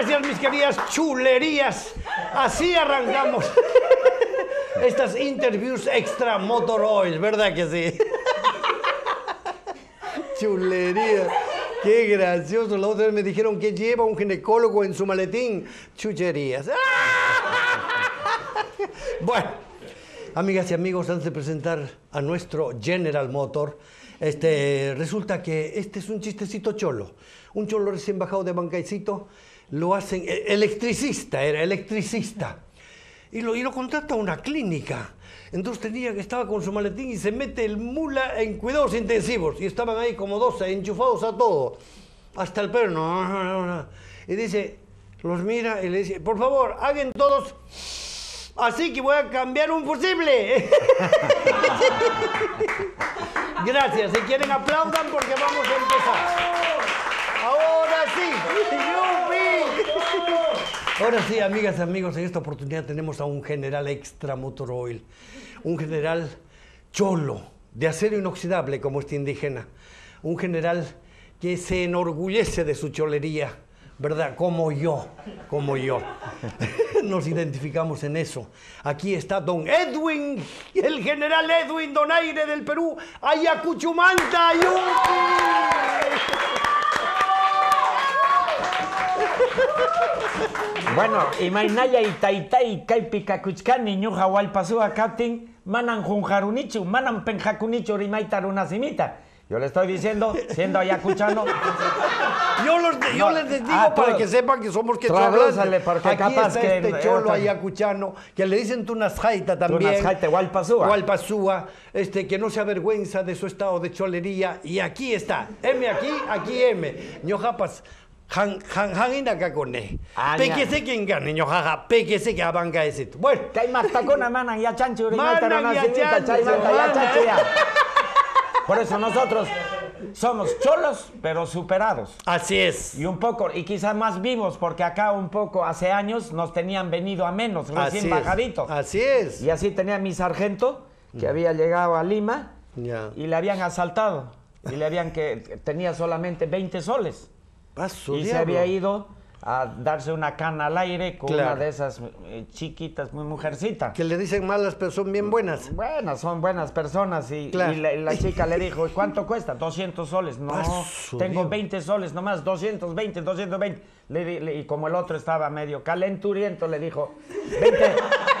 Gracias, mis queridas chulerías. Así arrancamos estas interviews extra motor oil, ¿verdad que sí? Chulería. Qué gracioso. La otra vez me dijeron que lleva un ginecólogo en su maletín. Chucherías. Bueno, amigas y amigos, antes de presentar a nuestro General Motor, este, resulta que este es un chistecito cholo. Un cholo recién bajado de Bancaicito, lo hacen, e- electricista, era electricista. Y lo, y lo a una clínica. Entonces tenía que estaba con su maletín y se mete el mula en cuidados intensivos. Y estaban ahí como 12, enchufados a todo. Hasta el perno. Y dice, los mira y le dice, por favor, hagan todos Así que voy a cambiar un fusible. Gracias. Si quieren aplaudan porque vamos a empezar. Ahora sí. Ahora sí, amigas y amigos, en esta oportunidad tenemos a un general extra motor oil. Un general cholo, de acero inoxidable como este indígena. Un general que se enorgullece de su cholería. ¿verdad? Como yo, como yo. Nos identificamos en eso. Aquí está don Edwin, el general Edwin Donaire del Perú, Ayacuchumanta, Bueno, imaynaya itaytay kaypi kakuchkani ñuqa wallpasuqa kaptin manan junjarunichu, manan penjakunichu rimayta runasimita. Yo le estoy diciendo, siendo ayacuchano, Yo, los- yo No, les digo ah, para que sepan que somos Tradúzale, quechohablantes. porque Aquí capaz está que- este cholo ayacuchano, que le dicen tunasjaita también. Tunasjaita, Hualpazúa. Hualpazúa, este, que no se avergüenza de su estado de cholería. Y aquí está, M aquí, aquí M. Ñojapas, han, han, han inacacone. Ah, Pequese quien gane, ñojaja, pequese que abanca ese. Bueno, kay maqtakuna manan ya rimayta Manan ya chaymanta ya manan. chanchu ya. Por eso nosotros somos cholos, pero superados. así es. Y un poco, y quizás más vivos, porque acá un poco, hace años, nos tenían venido a menos, Así recién es. bajaditos. Así es. Y así tenía mi sargento, que había llegado a Lima, Ya. y le habían asaltado. Y le habían que, tenía solamente 20 soles. Paso y se había ido a darse una cana al aire con Claro. una de esas eh, chiquitas, muy mujercita. Que le dicen malas, pero son bien buenas. Buenas, son buenas personas. Y, Claro. y la, chica le dijo, "¿Y ¿cuánto cuesta? 200 soles. No, Paso, tengo Dios. 20 soles nomás, 220, 220. Le le- y como el otro estaba medio calenturiento, le dijo, 20,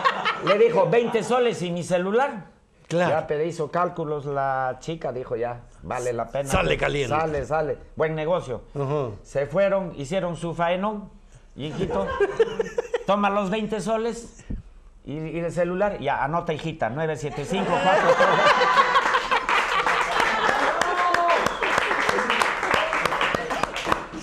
le dijo, 20 soles y mi celular. Claro. Ya hizo cálculos la chica, dijo ya, vale la pena. Sale caliente. Sale, sale. Buen negocio. Se fueron, hicieron su faenón. Hijito, toma los 20 soles y, y el celular. Ya, anota, hijita, 975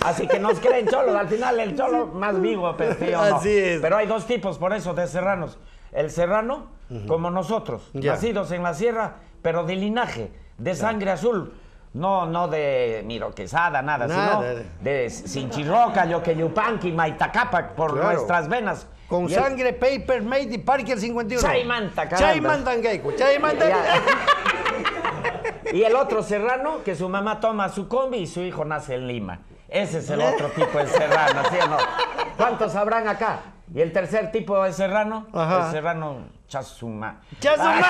Así que nos creen cholos. Al final el cholo más vivo, pero sí o no. Así es. Pero hay dos tipos, por eso, de serranos. El serrano, como nosotros, nacidos en la sierra, pero de linaje, de sangre azul. No, no de Miro Quesada, nada, Nada. sino de Sinchirroca, Yoqueyupanqui, Maitacapac, por Claro. nuestras venas. Con Y el- sangre, Paper Made y Parker 51. Chaimanta. Chaimantangaico, Chaimanta. Y el otro serrano, que su mamá toma su combi y su hijo nace en Lima. Ese es el otro tipo de serrano, ¿sí o no? ¿Cuántos habrán acá? Y el tercer tipo de serrano, Ajá. el serrano chasuma. Chasuma.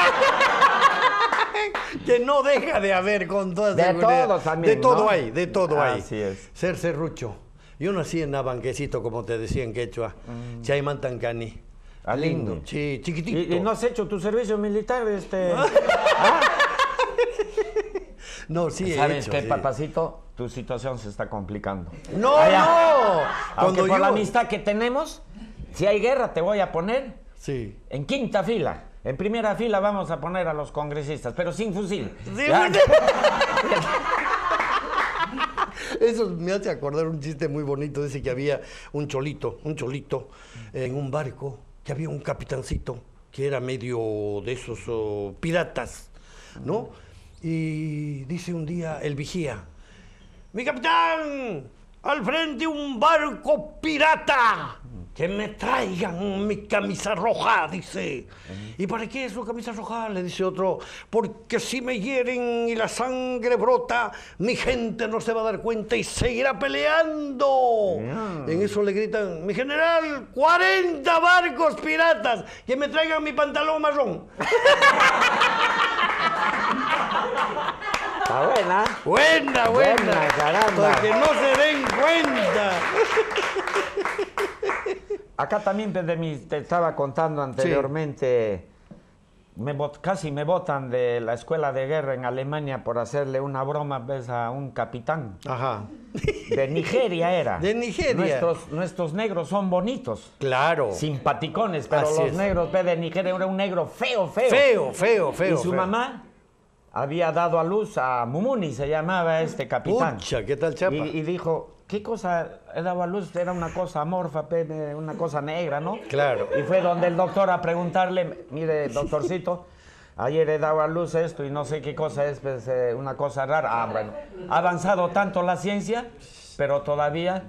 Que no deja de haber con toda De seguridad. todo también, De todo ¿no? hay, de todo hay. Así es. Ser serrucho. Yo nací en Nabanquecito, como te decía en quechua. Chaimantancani. Ah, lindo. Sí, chiquitito. ¿Y, y no has hecho tu servicio militar? Este... ¿Ah? No, sí he ¿Sabes hecho, qué, sí. papacito? Tu situación se está complicando. No, Allá. no. Aunque Cuando por yo... la amistad que tenemos, si hay guerra te voy a poner Sí. en quinta fila. En primera fila vamos a poner a los congresistas, pero sin fusil. Sí. Eso me hace acordar un chiste muy bonito. Dice que había un cholito, un cholito en un barco, que había un capitancito que era medio de esos oh, piratas, ¿no? Y dice un día el vigía, mi capitán, al frente un barco pirata. Que me traigan mi camisa roja, dice. ¿Y para qué es su camisa roja? Le dice otro, porque si me hieren y la sangre brota, mi gente no se va a dar cuenta y seguirá peleando. En eso le gritan, mi general, 40 barcos piratas, que me traigan mi pantalón marrón. Está buena. Buena, buena. Buena, caramba. Para que no se den cuenta. Acá también te estaba contando anteriormente, me casi me botan de la escuela de guerra en Alemania por hacerle una broma ves, a un capitán. Ajá. De Nigeria era. De Nigeria. Nuestros, nuestros negros son bonitos. Claro. Simpaticones, pero Así los es. negros ve, de Nigeria era un negro feo, feo. Feo, feo, feo. y su feo. mamá había dado a luz a Mumuni, se llamaba este capitán. Pucha, ¿qué tal, chapa? Y, y dijo, ¿qué cosa he dado a luz? Era una cosa amorfa, una cosa negra, ¿no? Claro. Y fue donde el doctor a preguntarle, mire, doctorcito, ayer he dado a luz esto y no sé qué cosa es, pues, eh, una cosa rara. Ah, bueno, ha avanzado tanto la ciencia, pero todavía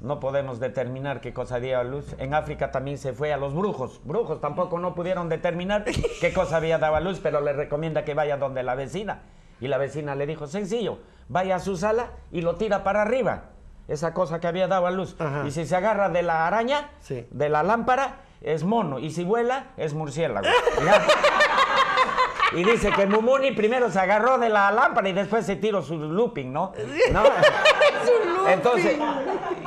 no podemos determinar qué cosa dio a luz. En África también se fue a los brujos. Brujos tampoco no pudieron determinar qué cosa había dado a luz, pero le recomienda que vaya donde la vecina. Y la vecina le dijo, sencillo, vaya a su sala y lo tira para arriba. Esa cosa que había dado a luz. Ajá. Y si se agarra de la araña, Sí. de la lámpara, es mono. Y si vuela, es murciélago. Y dice que Mumuni primero se agarró de la lámpara y después se tiró su looping, ¿no? ¿No? Entonces,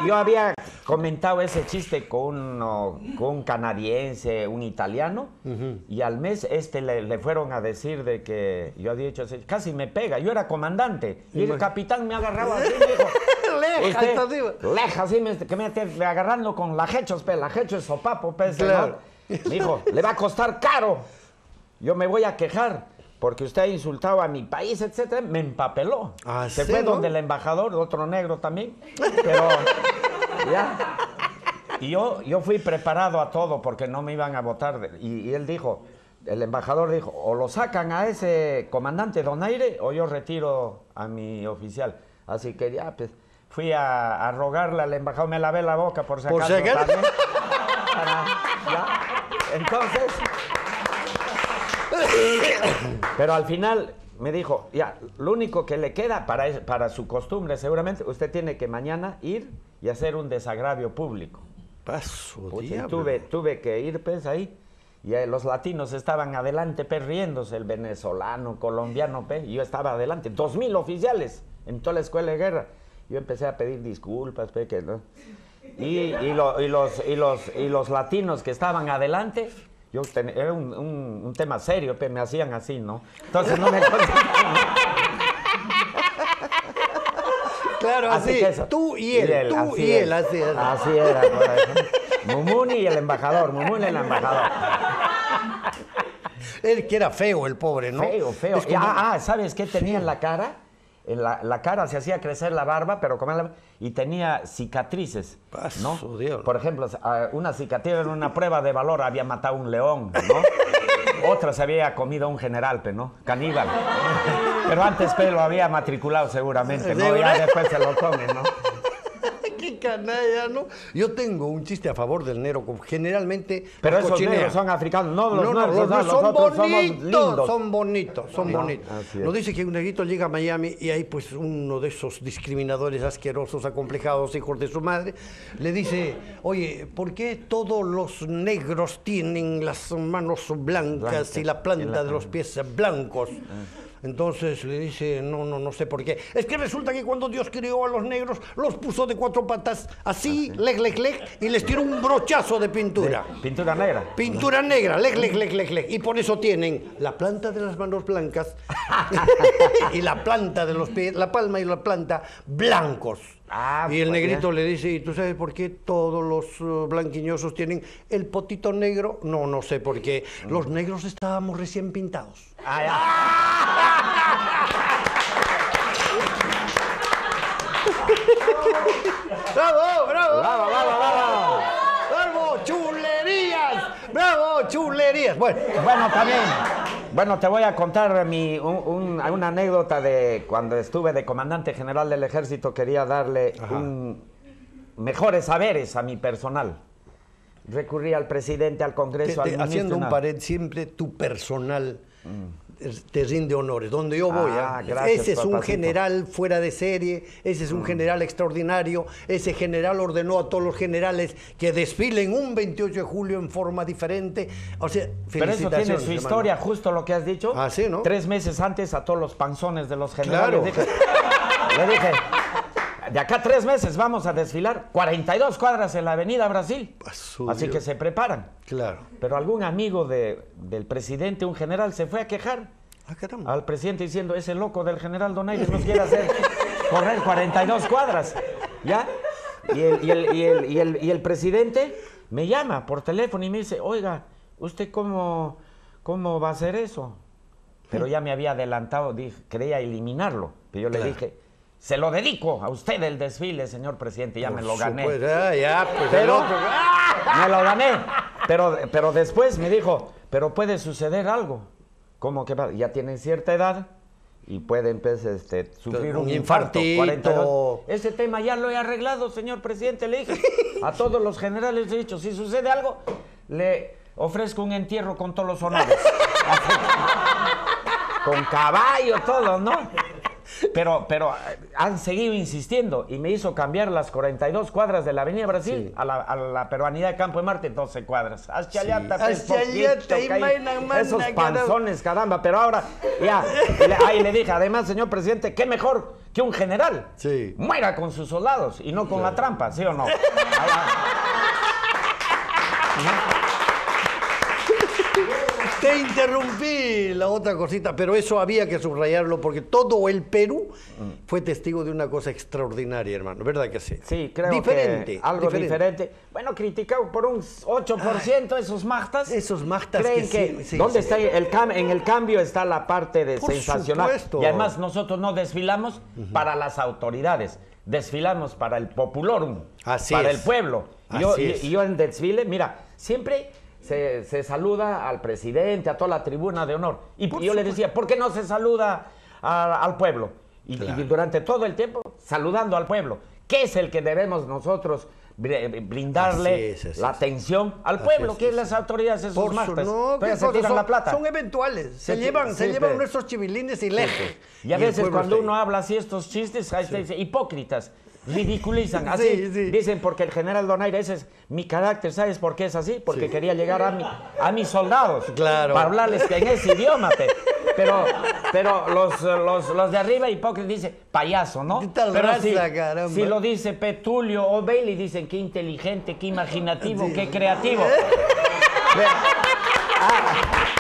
yo había comentado ese chiste con, uno- con un canadiense, un italiano, y al mes este le, le fueron a decir de que yo había dicho, casi me pega, yo era comandante, y el capitán me agarraba así, me dijo, Leja, "Usted, está arriba". leja, así, me, que me esté agarrando con la hechos, pe, la hecho es sopapo, pe, Claro. ¿no? Me dijo, le va a costar caro. Yo me voy a quejar porque usted ha insultado a mi país, etcétera. Me empapeló. Ah, Se sí, fue ¿no? donde el embajador, otro negro también. Pero ya. Y yo, yo fui preparado a todo porque no me iban a votar. Y, y él dijo, el embajador dijo, o lo sacan a ese comandante Donaire o yo retiro a mi oficial. Así que ya, pues, fui a, a rogarle al embajador, me lavé la boca por si Por si acaso acaso. también. Para- ya. Entonces, pero al final me dijo, ya, lo único que le queda para, para su costumbre, seguramente, usted tiene que mañana ir y hacer un desagravio público. Paso, Pucha, diablo. tuve, tuve que ir, pues, ahí. Y eh, los latinos estaban adelante, pues, riéndose, el venezolano, colombiano, pues, y yo estaba adelante. Dos mil oficiales en toda la escuela de guerra. Yo empecé a pedir disculpas, pues, que no. Y, y lo- y los, y, los, y los latinos que estaban adelante, yo ten- era un, un- un tema serio, pues, me hacían así, ¿no? Entonces no me Claro, Así así. Tú y él, tú así y él, así es. Así era. Mumuni y el embajador, Mumuni y el embajador. Él que era feo, el pobre, ¿no? Feo, feo. Como- ah, ah, ¿sabes qué tenía en la cara? En la, la cara se hacía crecer la barba, pero como la- y tenía cicatrices, ¿no? Dios. Por ejemplo, una cicatriz en una prueba de valor había matado un león, ¿no? Otra se había comido un general, ¿no? Caníbal. Pero antes pe, lo había matriculado seguramente, ¿no? Ya después se lo come, ¿no? Canalla, ¿no? Yo tengo un chiste a favor del negro, generalmente. Pero esos negros son africanos, no los no, no, los, no, son bonitos, lindos. son bonitos, son bonitos. Nos dice que un negrito llega a Miami y hay pues uno de esos discriminadores asquerosos, acomplejados, hijos de su madre, le dice, oye, ¿por qué todos los negros tienen las manos blancas y la planta la- de los pies blancos? Entonces le dice, no, no, no sé por qué. Es que resulta que cuando Dios creó a los negros, los puso de cuatro patas, así, leg, leg, leg, y les tiró un brochazo de pintura. Pintura negra. Pintura negra, leg, leg, leg, leg, leg. Y por eso tienen la planta de las manos blancas y la planta de los pies, la palma y la planta blancos. Ah, y el negrito le dice, ¿y tú sabes por qué todos los uh, blanquiñosos tienen el potito negro? No, no sé por qué. Los negros estábamos recién pintados. Ah, ya. ¡Bravo, bravo! Bravo, bravo, bravo. ¡Bravo, chulerías! ¡Bravo, chulerías! Bueno, Bueno, también. Bueno, te voy a contar mi, un- un- una anécdota de cuando estuve de comandante general del ejército. Quería darle un- mejores saberes a mi personal. recurrí al presidente, al Congreso, Te- te- al ministro, haciendo un pared siempre tu personal eh, te rinde honores. Donde yo voy, Ah, ¿ah? gracias, ese es un general fuera de serie, ese es un general extraordinario, ese general ordenó a todos los generales que desfilen un 28 de julio en forma diferente. O sea, Pero eso tiene su hermano. historia, justo lo que has dicho. Ah, sí, ¿no? Tres meses antes a todos los panzones de los generales. Claro. dije- le dije, de acá tres meses vamos a desfilar 42 cuadras en la Avenida Brasil. Así Dios. que se preparan. Claro. Pero algún amigo de- del presidente, un general, se fue a quejar Ah, al presidente diciendo, ese loco del general Donaires nos quiere hacer correr 42 cuadras. ¿Ya? Y el, y el- y el- y el- y el presidente me llama por teléfono y me dice, oiga, ¿usted cómo, cómo va a hacer eso? Pero ya me había adelantado, dije, quería eliminarlo. Pero yo le dije, se lo dedico a usted el desfile, señor presidente, ya me lo gané. Pues, ah, ya, pues Pero me lo gané. Pero, pero después me dijo, pero puede suceder algo. ¿Cómo que? Ya tienen cierta edad y pueden pues, este, sufrir Un un, infarto. infartito. 42. Ese tema ya lo he arreglado, señor presidente. Le dije a todos los generales, he dicho, si sucede algo, le ofrezco un entierro con todos los honores. con caballo, todo, ¿no? Pero, pero han seguido insistiendo y me hizo cambiar las 42 cuadras de la Avenida Brasil Sí. a, la, a la peruanidad de Campo de Marte, 12 cuadras. Aschallata, pues, Aschallata, poquito, y Esos panzones, caramba. Pero ahora, ya, le- ahí le dije, además, señor presidente, qué mejor que un general. Sí. Muera con sus soldados y no con la trampa, ¿sí o no? Te interrumpí la otra cosita, pero eso había que subrayarlo porque todo el Perú fí testigo de una cosa extraordinaria, hermano. ¿Verdad que sí? Sí, creo diferente, que algo diferente. Bueno, criticado por un 8% esos magtas. Esos magtas creen que que, sí, ¿dónde sí. está el cam- en el cambio está la parte de Por sensacional. supuesto. Y además nosotros no desfilamos para las autoridades, desfilamos para el populorum, Así para es. el pueblo. Yo, Así y- es. y yo en desfile, mira, siempre se, se saluda al presidente, a toda la tribuna de honor. Y yo le decía, ¿por qué no se saluda a- al pueblo? Y, durante todo el tiempo saludando al pueblo, que es el que debemos nosotros br- brindarle Así es, así la es. atención al pueblo, es, que las autoridades, esos Por martes. no, ¿qué se tiran son, la plata. son eventuales. Se, llevan, sí, se llevan nuestros chivilines y lejos. Y a veces cuando uno habla así estos chistes, ahí se dice, hipócritas, ridiculizan, Sí, así. sí. Dicen porque el general Donaire, ese es mi carácter, ¿sabes por qué es así? Porque quería llegar a, mi- a mis soldados. Claro. Para hablarles en ese idioma, pe. Pero, pero los, los, los de arriba hipócritas dicen payaso, ¿no? ¿Qué tal pero raza, si, caramba? si lo dice Petulio o Bailey, dicen qué inteligente, qué imaginativo, qué creativo. Ah,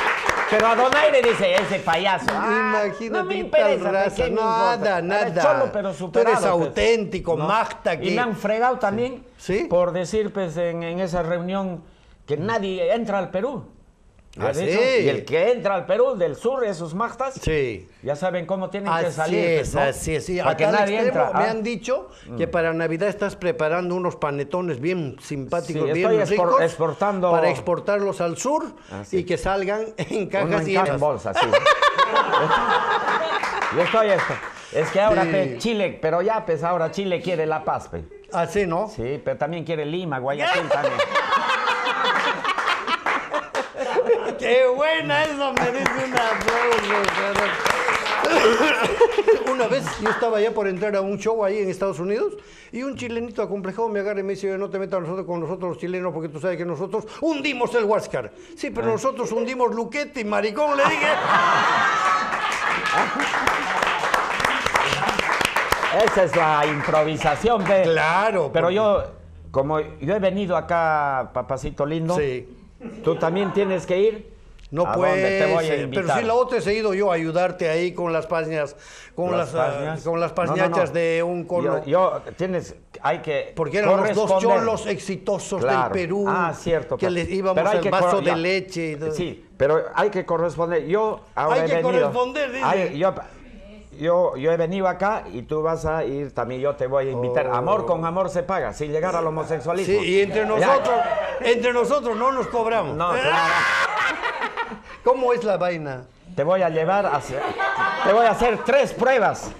pero a Donaire dice ese payaso. Ah, Imagínate no me interesa, tal ¿de raza. qué me Nada, nada. Cholo, pero Tú eres pues. auténtico, magta, Y que- me han fregado también ¿Sí? por decir pues en, en esa reunión que nadie entra al Perú. Ah, sí. Y el que entra al Perú del sur, esos magtas, Sí. ya saben cómo tienen que salir. es, pues, ¿no? así es. Sí, Para que nadie extremo entra. me ah. han dicho que para Navidad estás preparando unos panetones bien simpáticos, Sí, bien estoy expor- ricos. exportando- Para exportarlos al sur Ah, y que salgan en cajas en y en esas. bolsa, sí. Yo estoy esto. Es que ahora Sí. Chile, pero ya pues ahora Chile quiere la paz, pe. Así, ¿no? Sí, pero también quiere Lima, Guayaquil también. ¡Qué buena! Eso merece un aplauso. Una vez yo estaba ya por entrar a un show ahí en Estados Unidos y un chilenito acomplejado me agarra y me dice, no te metas nosotros con nosotros los chilenos porque tú sabes que nosotros hundimos el Huáscar. Sí, Ah. pero nosotros hundimos Luquete y Maricón, le dije. Esa es la improvisación, pe. Claro. Pero porque- yo, como yo he venido acá, papacito lindo, Sí. tú también tienes que ir. No ¿A puede? Pero si la otra he ido yo a ayudarte ahí con las pañas, con las, Las ah, con las No, no, pañachas no. de un cono. Yo, yo- tienes, hay que porque eran los dos cholos exitosos Claro. del Perú. Ah, cierto. Que les íbamos al que vaso de leche. Y todo. Sí, pero hay que corresponder. Yo ahora Hay he que venido. corresponder, dice. Yo, yo, yo he venido acá y tú vas a ir, también yo te voy a invitar. Oh. Amor con amor se paga, sin llegar al homosexualismo. Sí, y entre Ya. nosotros, entre nosotros no nos cobramos. No, claro. ¿Cómo es la vaina? Te voy a llevar a hacer, te voy a hacer tres pruebas.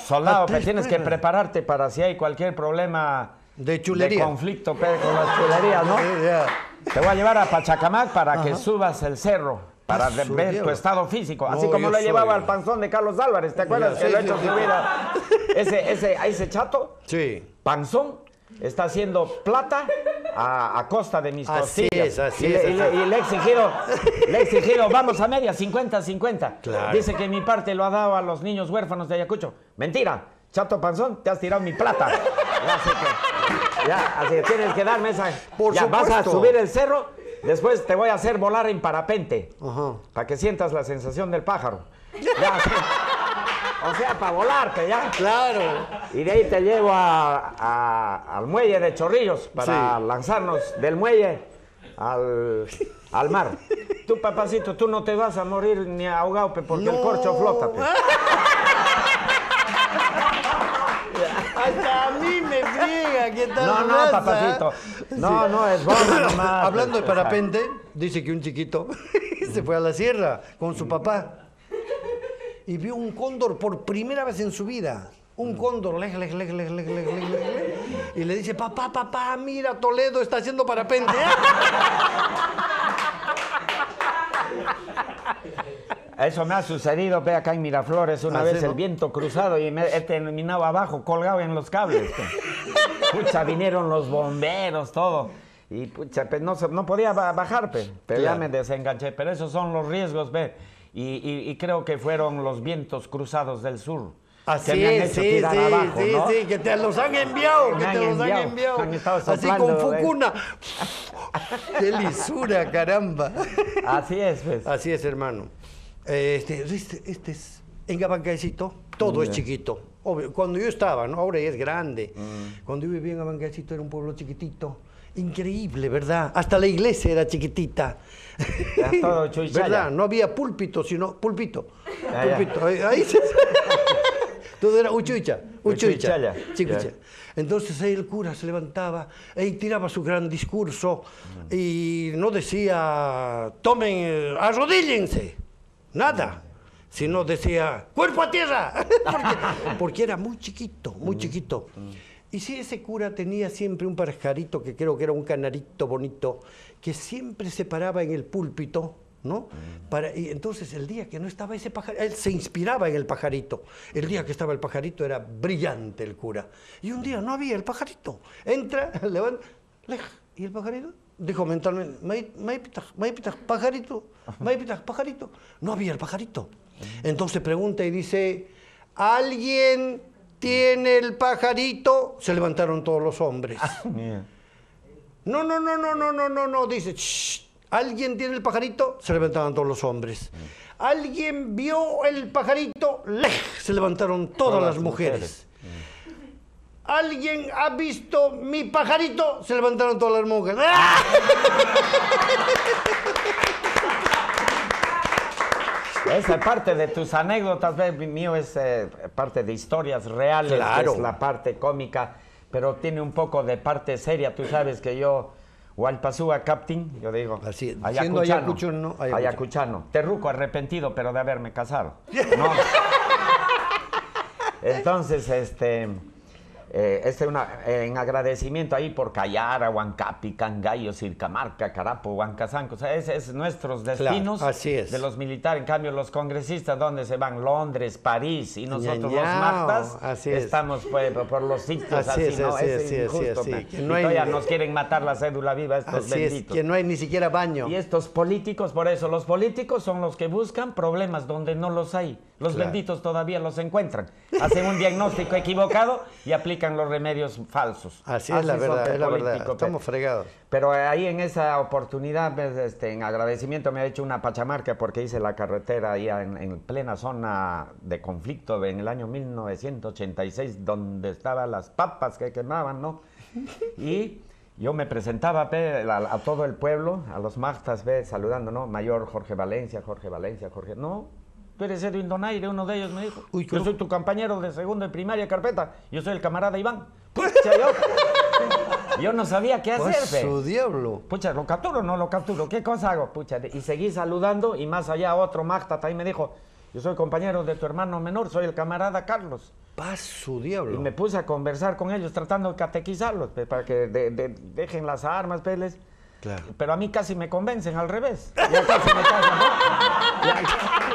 Soldado, Ah, que tres tienes que prepararte para si hay cualquier problema De chulería. De conflicto con las chulerías, ¿no? Sí, ya. Te voy a llevar a Pachacamac para que subas el cerro, para Ah, ver tu estado físico. Así como lo llevaba al panzón de Carlos Álvarez, ¿te acuerdas? Que sí, lo ha sí, hecho subir a ese, ese, a ese chato, Sí. panzón, está haciendo plata a, a costa de mis Así costillas. es, así y, le, es, y le- así. y le he exigido, le he exigido, vamos a media, 50-50. Claro. Dice que mi parte lo ha dado a los niños huérfanos de Ayacucho. Mentira, chato panzón, te has tirado mi plata. Ya, así que, ya, así que tienes que darme esa. Por ya, vas a supuesto. subir el cerro, después te voy a hacer volar en parapente. Ajá. Para que sientas la sensación del pájaro. Ya, así. O sea, para volarte, ya. Claro. Y de ahí te llevo a- a- al muelle de Chorrillos para Sí. lanzarnos del muelle al, al mar. Tú, papacito, tú no te vas a morir ni ahogado pe, porque el corcho flota. pe. Hasta a mí me friega, ¿qué tal? No, no, papacito. No, no, es broma nomás. Hablando de parapente, dice que un chiquito se fue a la sierra con su papá y vio un cóndor por primera vez en su vida. Un cóndor, lej, lej, lej, lej, lej, lej, lej, lej, lej. y le dice, papá, papá, mira, Toledo está haciendo parapente. Eso me ha sucedido, ve acá en Miraflores, una ¿Ah, vez el viento cruzado y me he terminado abajo, colgado en los cables. Pucha, vinieron los bomberos, todo. Y pucha, pe, no, no podía ba- bajar, pe, pero ya me desenganché. Pero esos son los riesgos, ve. Y, y- y creo que fueron los vientos cruzados del sur. Así que me han es, hecho sí, tirar sí, abajo, sí, ¿no? sí, que te los han enviado, Me que han te los han enviado, enviado. han estado Así soplando, con ¿ves? Fukuna. Qué lisura, caramba. Así es, pues. Así es, hermano. Este, este, este es en Abancaicito, todo es chiquito. Obvio, cuando yo estaba, ¿no? ahora ya es grande. Mm. Cuando yo vivía en Abancaicito era un pueblo chiquitito. Increíble, ¿verdad? Hasta la iglesia era chiquitita. Ya todo chuichaya. ¿Verdad? No había púlpito, sino. Ya, ya. púlpito. Ahí, se- Todo era uchuicha, uchuicha. Ya. Entonces ahí el cura se levantaba y tiraba su gran discurso y no decía, tomen, eh, arrodíllense, nada, sino decía, cuerpo a tierra, porque, porque era muy chiquito, muy chiquito. Y sí, ese cura tenía siempre un pajarito, que creo que era un canarito bonito, que siempre se paraba en el púlpito, ¿no? Para, y entonces el día que no estaba ese pajarito, él se inspiraba en el pajarito. El día que estaba el pajarito era brillante el cura. Y un día no había el pajarito. Entra, levanta, lej, y el pajarito dijo mentalmente, "Mai- maipitaj, maipitaj, pajarito, maipitaj, pajarito. No había el pajarito. Entonces pregunta y dice, ¿alguien tiene el pajarito? Se levantaron todos los hombres. Mira. No, no, no, no, no, no, no, no. Dice, "Shh, ¿alguien tiene el pajarito? Se levantaban todos los hombres. ¿Alguien vio el pajarito? Lej, Se levantaron todas, Todas las las mujeres. ¿Alguien ha visto mi pajarito? Se levantaron todas las mujeres. ¡Ah! Esa parte de tus anécdotas, mío, es eh, parte de historias reales, Claro. es la parte cómica, pero tiene un poco de parte seria. Tú sabes que yo, Hualpazúa Captain, yo digo, Así siendo ayacuchano, ayacuchano. ayacuchano, terruco arrepentido, pero de haberme casado. ¿no? Entonces, este, eh, este una, en agradecimiento ahí por Cayara, Huancapi, Cangallo, Circamarca, Carapo, Huancazanco, o sea, ese es nuestros destinos así es. de los militares. En cambio, los congresistas, ¿dónde se van? Londres, París, y nosotros los Ñañao, mactas así es. estamos pues, por los sitios Así así, es, ¿no? así es es, sí, así es, injusto, no hay- todavía nos quieren matar la cédula viva estos Así es, benditos. que no hay ni siquiera baño. Y estos políticos, por eso, los políticos son los que buscan problemas donde no los hay. Los Claro. benditos todavía los encuentran. Hacen un diagnóstico equivocado y aplican los remedios falsos. Así es la verdad, es la verdad. Estamos fregados. Pero ahí en esa oportunidad, ves, este, en agradecimiento, me ha hecho una pachamarca porque hice la carretera ahí en, en plena zona de conflicto en el año 1986, donde estaban las papas que quemaban, ¿no? Y yo me presentaba pe, a, a todo el pueblo, a los mactas, ve, saludando, ¿no? Mayor Jorge Valencia, Jorge Valencia, Jorge. No, tú eres Edwin Donaire, uno de ellos me dijo. Uy, yo soy tu compañero de segundo de primaria carpeta. Yo soy el camarada Iván. Pucha, yo, yo no sabía qué hacer, Pues su diablo. Pucha, ¿lo capturo o no lo capturo? ¿Qué cosa hago? Pucha, y seguí saludando y más allá otro Magta ahí me dijo, yo soy compañero de tu hermano menor, soy el camarada Carlos. Pa su diablo. Y me puse a conversar con ellos, tratando de catequizarlos, pe, para que de- de- dejen las armas, peles. Claro. Pero a mí casi me convencen al revés. Ya casi me casan, ¿no? Ya-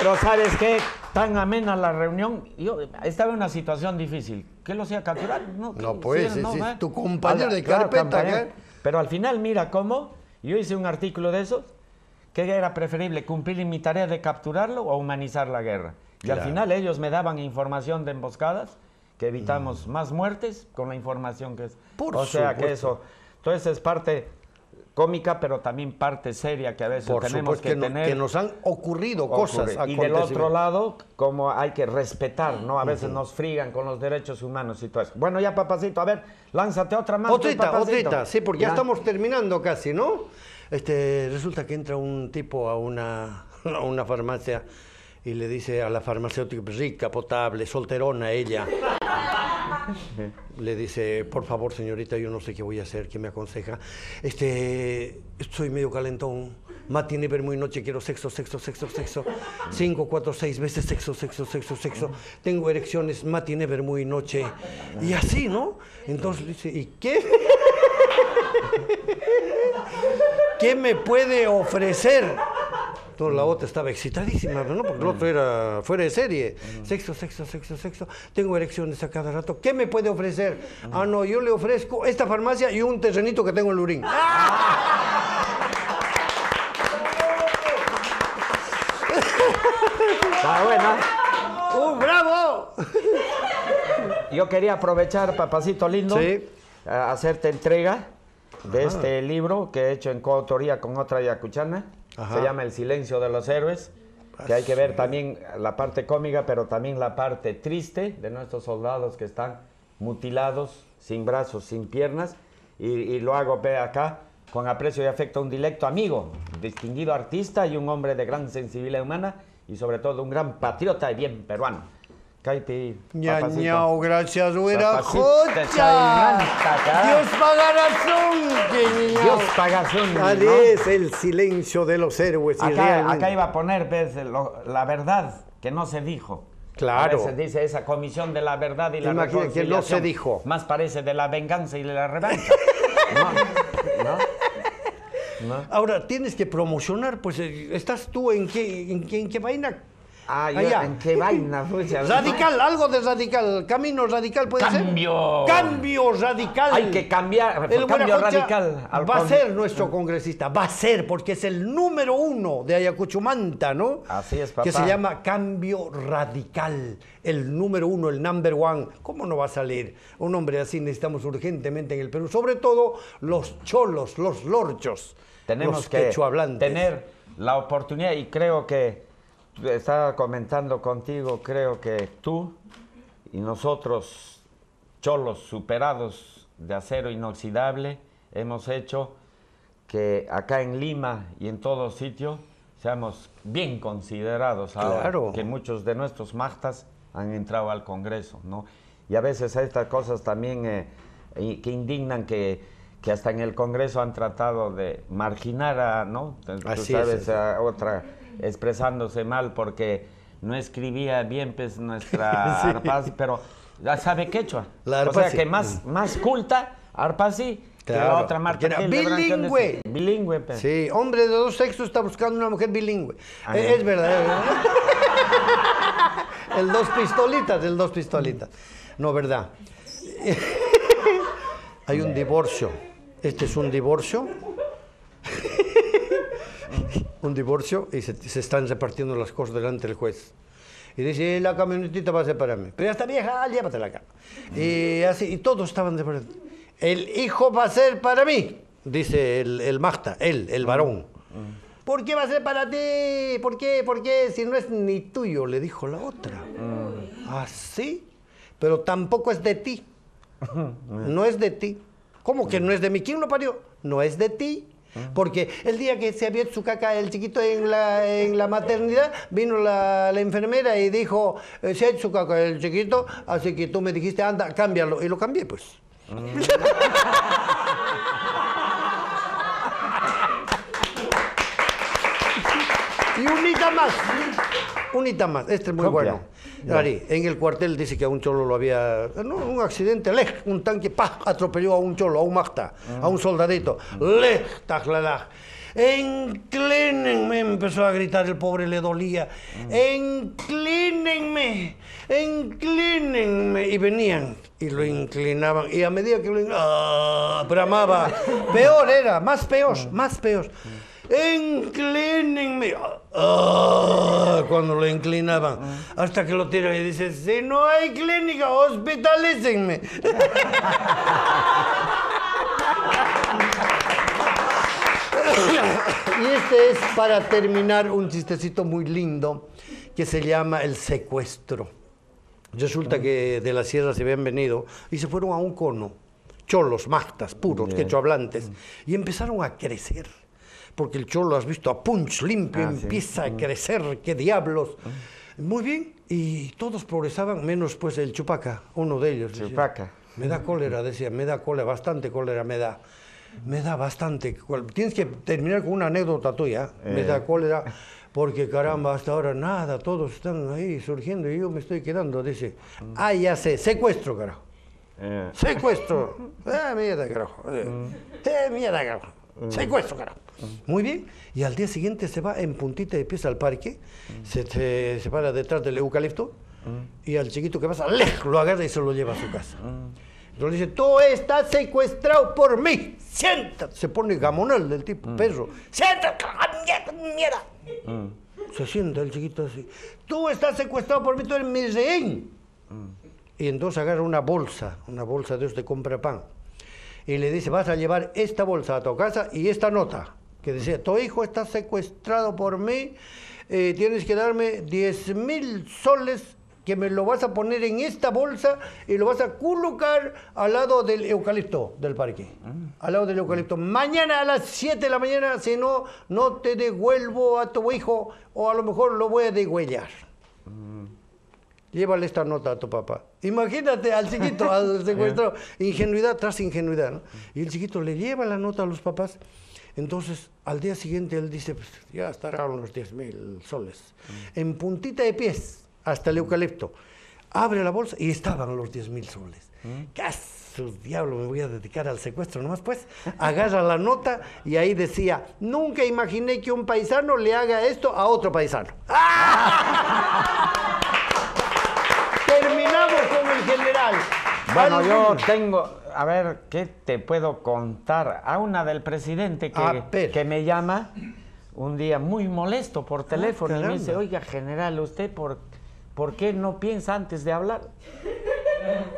Pero ¿sabes qué? Tan amena la reunión. Yo estaba en una situación difícil. ¿Qué lo hacía capturar? No, No, que- pues, sí, ¿eh? tu compañero Ala, de carpeta, ¿qué? Pero al final, mira cómo. Yo hice un artículo de esos. que era preferible? ¿Cumplir mi tarea de capturarlo o humanizar la guerra? Y al Claro. final ellos me daban información de emboscadas, que evitamos más muertes con la información que es. Mm. Por o sea que supuesto. eso. Entonces es parte cómica, pero también parte seria que a veces Por tenemos que, que, no- tener. que nos han ocurrido cosas. Y del otro lado, como hay que respetar, ¿no? A veces nos frigan con los derechos humanos y todo eso. Bueno, ya, papacito, a ver, lánzate otra más. Otrita, otrita, sí, porque ya Ya. estamos terminando casi, ¿no? Este, resulta que entra un tipo a una, a una farmacia y le dice a la farmacéutica, pues, rica, potable, solterona ella. Le dice, por favor, señorita, yo no sé qué voy a hacer, ¿qué me aconseja? Este, estoy medio calentón. Matinee, ver muy noche, quiero sexo, sexo, sexo, sexo. Cinco, cuatro, seis veces sexo, sexo, sexo, sexo. Tengo erecciones, matinee, ver muy noche. Y así, ¿no? Entonces dice, ¿y qué? ¿Qué me puede ofrecer? Entonces la otra estaba excitadísima, ¿no? Porque el otro era fuera de serie. Sexo, sexo, sexo, sexo. Tengo erecciones a cada rato. ¿Qué me puede ofrecer? Ah, no, yo le ofrezco esta farmacia y un terrenito que tengo en Lurín. Está buena. ¡Uh, bravo! Yo quería aprovechar, papacito lindo, Sí. a hacerte entrega de este libro que he hecho en coautoría con otra yacuchana. Ajá. Se llama El silencio de los héroes. Que hay que ver también la parte cómica, pero también la parte triste de nuestros soldados que están mutilados, sin brazos, sin piernas. Y, y lo hago ve acá con aprecio y afecto a un directo amigo, distinguido artista y un hombre de gran sensibilidad humana y sobre todo un gran patriota y bien peruano. Caipi. Ñañao, gracias, güera jocha. Dios paga razón, que ñao. Dios pagazón, ¿no? Es el silencio de los héroes. y Acá, realmente- acá iba a poner ves, lo- la verdad que no se dijo. Claro. A veces dice esa comisión de la verdad y la Imagina que no se reconciliación. dijo. Más parece de la venganza y de la revancha. ¿No? ¿No? ¿No? Ahora, tienes que promocionar, pues, eh, ¿estás tú en qué, en qué, en qué vaina? Ah, yo. ¿en qué vaina? pucha? Radical, algo de radical, camino radical puede Cambio. ser. Cambio radical. Hay que cambiar, El cambio radical. al Va a ser nuestro congresista, va a ser, porque es el número uno de Ayacuchumanta, ¿no? Así es, Que se papá. llama Cambio Radical, el número uno, el number one. ¿Cómo no va a salir? Un hombre así necesitamos urgentemente en el Perú, sobre todo los cholos, los lorchos, Tenemos los que tener la oportunidad y creo que estaba comentando contigo, creo que tú y nosotros, cholos superados de acero inoxidable, hemos hecho que acá en Lima y en todo sitio seamos bien considerados ahora, Claro. que muchos de nuestros magtas han entrado al Congreso, ¿no? Y a veces estas cosas también eh, que indignan que, que hasta en el Congreso han tratado de marginar a, ¿no? Tú Así es, sabes, así. a otra expresándose mal porque no escribía bien pues nuestra Sí. Arpasi, pero ya sabe quechua. La o sea que más, más culta Arpasi que la Claro, otra porque era bilingüe. Bilingüe, pues. Sí, hombre de dos sexos está buscando una mujer bilingüe. Ah, es verdad. es verdad. el dos pistolitas, el dos pistolitas. No, verdad. Hay un divorcio. Este es un divorcio. Un divorcio y se, se están repartiendo las cosas delante del juez. Y dice, "Eh, la camionetita va a ser para mí. Pero ya está vieja, llévatela acá. Y así, y todos estaban de acuerdo. El hijo va a ser para mí, dice el, el Magta, él, el varón. ¿Por qué va a ser para ti? ¿Por qué? ¿Por qué? Si no es ni tuyo, le dijo la otra. ¿Así? Pero tampoco es de ti. No es de ti. ¿Cómo que no es de mí? ¿Quién lo parió? No es de ti. Porque el día que se había su caca el chiquito en la, en la maternidad, vino la, la enfermera y dijo, se ha hecho su caca el chiquito, así que tú me dijiste, anda, cámbialo. Y lo cambié, pues. y unita más. unita más, este es muy Copia. bueno. En el cuartel dice que a un cholo lo había, no, un accidente, lej, un tanque, ¡pah! atropelló a un cholo, a un magta, a un soldadito, lej, tajlalaj. Enclínenme, empezó a gritar el pobre, le dolía. Enclínenme, enclínenme. Y venían y lo inclinaban. Y a medida que lo in- ¡ah! bramaba, peor era, más peor, más peor. Enclínenme. ¡ah! cuando lo inclinaban. Hasta que lo tiran y dice, si no hay clínica, hospitalícenme. Y este es para terminar un chistecito muy lindo que se llama el secuestro. Resulta que de la sierra se habían venido y se fueron a un cono, cholos, mactas, puros, quechohablantes, y empezaron a crecer. Porque el cholo, has visto, a punch limpio, Ah, sí. empieza a crecer, qué diablos. Muy bien, y todos progresaban, menos pues el chupaca, uno de ellos. decía, Chupaca. me da cólera, decía, me da cólera, bastante cólera me da. Me da bastante. Tienes que terminar con una anécdota tuya. Me da cólera porque caramba, hasta ahora nada, todos están ahí surgiendo y yo me estoy quedando. Dice, ah, ya sé, secuestro, carajo. Eh, Secuestro. Eh, mierda, carajo. Eh, eh, mierda, carajo. Secuestro, carajo. Muy bien. Y al día siguiente se va en puntita de pies al parque, se, se, se para detrás del eucalipto y al chiquito que pasa, lej, lo agarra y se lo lleva a su casa. Entonces le dice, tú estás secuestrado por mí. Siéntate. Se pone gamonal del tipo, perro. Siéntate, mierda, mierda. Se sienta el chiquito así. Tú estás secuestrado por mí, tú eres mi rehén. Y entonces agarra una bolsa, una bolsa de usted compra pan. Y le dice, vas a llevar esta bolsa a tu casa y esta nota, que decía, tu hijo está secuestrado por mí, eh, tienes que darme 10 mil soles que me lo vas a poner en esta bolsa y lo vas a colocar al lado del eucalipto del parque. Al lado del eucalipto. Mañana a las 7 de la mañana, si no, no te devuelvo a tu hijo o a lo mejor lo voy a degüellar. Llévale esta nota a tu papá. Imagínate al chiquito, al secuestrado, ingenuidad tras ingenuidad. ¿no? Y el chiquito le lleva la nota a los papás. Entonces, al día siguiente él dice, pues ya estarán los 10 mil soles. En puntita de pies, hasta el eucalipto. Abre la bolsa y estaban los 10 mil soles. ¿Qué a su diablo me voy a dedicar al secuestro? Nomás pues, agarra la nota y ahí decía, nunca imaginé que un paisano le haga esto a otro paisano. Terminamos con el general. Bueno, Al- yo tengo, a ver, ¿qué te puedo contar? A una del presidente que, que me llama un día muy molesto por teléfono y me dice, oiga, general, ¿usted por, por qué no piensa antes de hablar?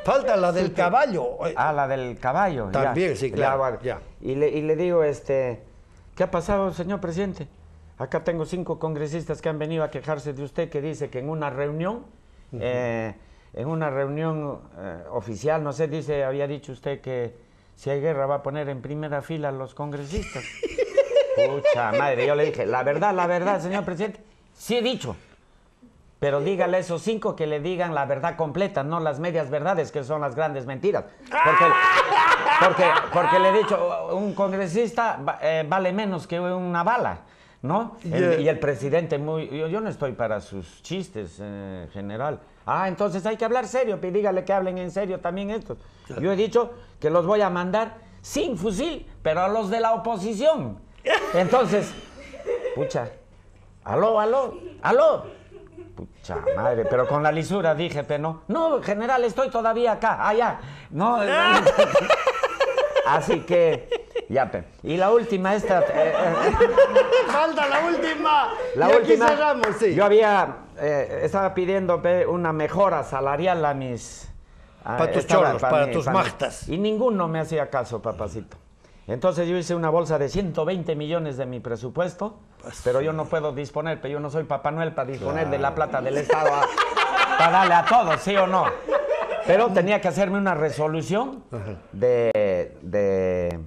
Falta la del caballo. Ah, la del caballo. ya. También, sí, claro, ya. Y, le, y le digo, este, ¿qué ha pasado, señor presidente? Acá tengo cinco congresistas que han venido a quejarse de usted, que dice que en una reunión, eh, en una reunión eh, oficial, no sé, dice, había dicho usted que si hay guerra va a poner en primera fila a los congresistas. Pucha madre, yo le dije, la verdad, la verdad, señor presidente, sí he dicho. Pero dígale a esos cinco que le digan la verdad completa, no las medias verdades, que son las grandes mentiras. Porque, porque, porque le he dicho, un congresista eh, vale menos que una bala, ¿no? El- y el presidente, muy, yo, yo no estoy para sus chistes, eh, general. Ah, entonces hay que hablar serio, dígale que hablen en serio también estos. Yo he dicho que los voy a mandar sin fusil, pero a los de la oposición. Entonces, pucha, aló, aló, aló. Pucha madre, pero con la lisura dije, pero no. No, general, estoy todavía acá. Ah, ya. No. Así que, ya, pe. Y la última, esta. eh, eh, Falta la última. la y última. Aquí cerramos, sí. Yo había. eh, estaba pidiendo una mejora salarial a mis. a- Pa' tus pa' para tus magtas. Y ninguno me hacía caso, papacito. Entonces yo hice una bolsa de 120 millones de mi presupuesto, Pues pero yo no puedo disponer, pero yo no soy Papá Noel para disponer de la plata del Estado a- para darle a todos, ¿sí o no? Pero tenía que hacerme una resolución de, de,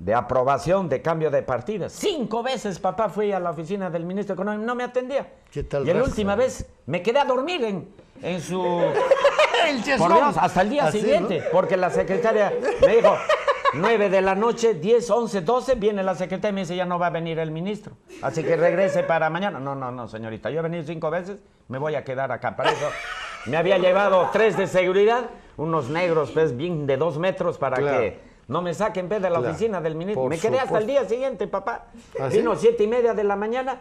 de aprobación de cambio de partidas. Cinco veces, papá, fui a la oficina del ministro económico, no me atendía. ¿Qué tal y la raza? última vez me quedé a dormir en, en su... El Por. Dios, hasta el día Así, siguiente, ¿no? porque la secretaria me dijo, 9 de la noche, 10, 11, 12, viene la secretaria y me dice, ya no va a venir el ministro. Así que regrese para mañana. No, no, no, señorita, yo he venido cinco veces, me voy a quedar acá. Para eso me había llevado tres de seguridad, unos negros, pues, bien de dos metros para Claro. que no me saquen pues, de la Claro. oficina del ministro. Me quedé hasta el día siguiente, papá. ¿Ah, sí? Vino siete y media de la mañana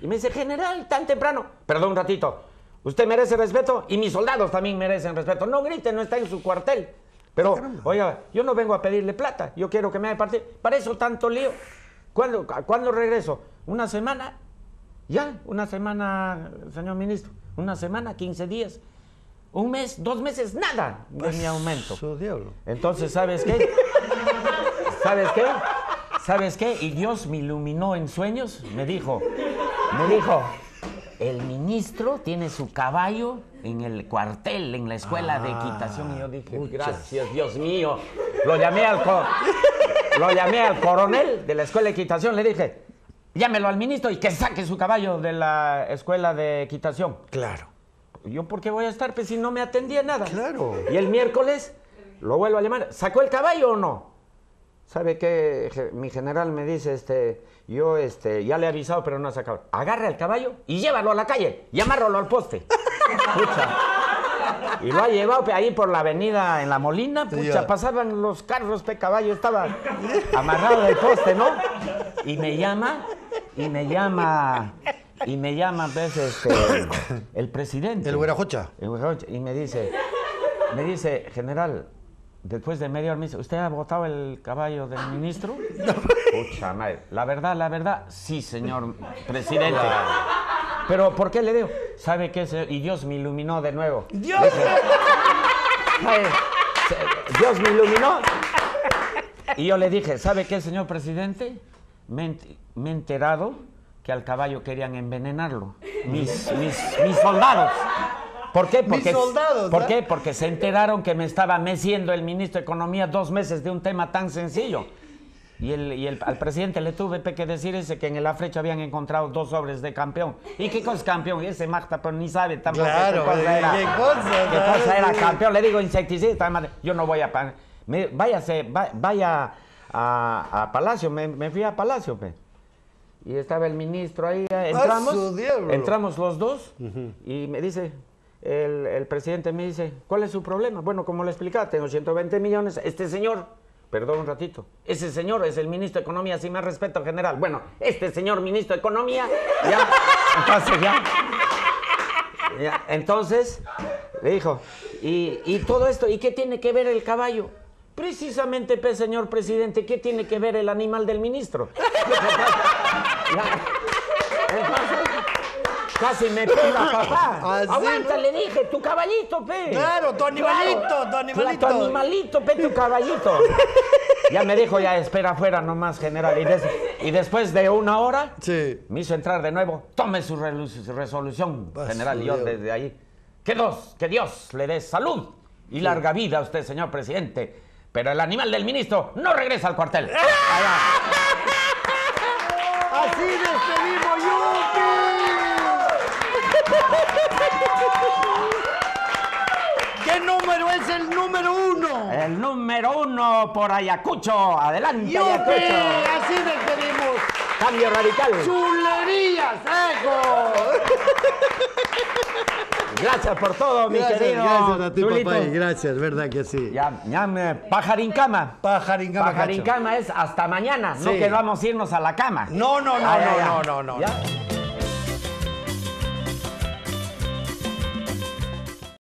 y me dice, general, tan temprano. Perdón un ratito. Usted merece respeto y mis soldados también merecen respeto. No grite, no está en su cuartel. Pero, oiga, yo no vengo a pedirle plata. Yo quiero que me haga partir. Para eso tanto lío. ¿Cuándo, ¿Cuándo regreso? ¿Una semana? Ya, una semana, señor ministro. Una semana, 15 días. Un mes, dos meses, nada de mi aumento. Su diablo. Entonces, ¿sabes qué? ¿Sabes qué? ¿Sabes qué? Y Dios me iluminó en sueños. Me dijo, me dijo, el ministro tiene su caballo en el cuartel, en la escuela de equitación. Y yo dije, gracias, Dios mío. Lo llamé al, lo llamé al coronel de la escuela de equitación. Le dije, llámelo al ministro y que saque su caballo de la escuela de equitación. Claro. ¿Yo por qué voy a estar? Pues si no me atendía nada. Claro. Y el miércoles lo vuelvo a llamar. ¿Sacó el caballo o no? ¿Sabe qué? Mi general me dice, este, yo este, ya le he avisado, pero no ha sacado. Agarra el caballo y llévalo a la calle y amárralo al poste. Pucha. Y lo ha llevado ahí por la avenida en La Molina, pucha, pasaban los carros, pe caballo, estaba amarrado del poste, ¿no? Y me llama, y me llama, y me llama, ves, este, el presidente. El Güerajocha. El Güerajocha, Y me dice, me dice, general, después de media hora me dice, ¿usted ha votado el caballo del ministro? Pucha madre. La verdad, la verdad, sí, señor presidente. Pero ¿por qué le digo? ¿Sabe qué? señor? Y Dios me iluminó de nuevo. ¡Dios! Dios me iluminó. Y yo le dije, ¿sabe qué, señor presidente? Me, ent- me he enterado que al caballo querían envenenarlo. Mis, mis, mis soldados. ¿Por qué? Porque, soldados, ¿Por ¿ah? qué? Porque se enteraron que me estaba meciendo el ministro de Economía dos meses de un tema tan sencillo. Y, el, y el- al presidente le tuve que decir ese que en el afrecho habían encontrado dos sobres de campeón. ¿Y qué cosa es campeón? Y ese Magda pues ni sabe tampoco Claro, qué cosa era. ¿qué cosa, ¿Qué sabes? cosa era campeón? Le digo insecticida, madre, yo no voy a... me- váyase, va- vaya a, a Palacio, me, me fui a Palacio, pe. Y estaba el ministro ahí, eh, entramos, su diablo! entramos los dos y me dice, el, presidente me dice, ¿cuál es su problema? Bueno, como le explicaba, tengo 120 millones, este señor, perdón un ratito, ese señor es el ministro de Economía, sin más respeto general. Bueno, este señor ministro de Economía, ya, entonces ya, entonces, le dijo, ¿y, todo esto, ¿y qué tiene que ver el caballo? Precisamente, pues, señor presidente, ¿qué tiene que ver el animal del ministro? Entonces, casi me pega, papá. Ah, sí, Aguanta, ¿no? le dije, tu caballito, pe. Claro, tu animalito, tu animalito. Tu animalito, pe, tu caballito. Ya me dijo, ya espera afuera nomás, general. Y, des- y después de una hora, Sí. me hizo entrar de nuevo. Tome su resolución, general. Y yo desde ahí. Que Dios, que Dios le dé salud y larga vida a usted, señor presidente. Pero el animal del ministro no regresa al cuartel. Allá. Así despedimos Yupi. ¿Qué número es el número uno? El número uno por Ayacucho. Adelante, Yupi, Ayacucho. así despedimos. Cambio radical. Chulerías, eco. Gracias por todo, mi Gracias, querido. gracias a ti, Chulito. papá. y Gracias, verdad que sí. Ya, ya me. Pajarincama. Pajarincama, Pajarincama es hasta mañana, no Sí. que vamos a irnos a la cama. No, no, no, Ah, ya, no, no, no, no, ¿Ya?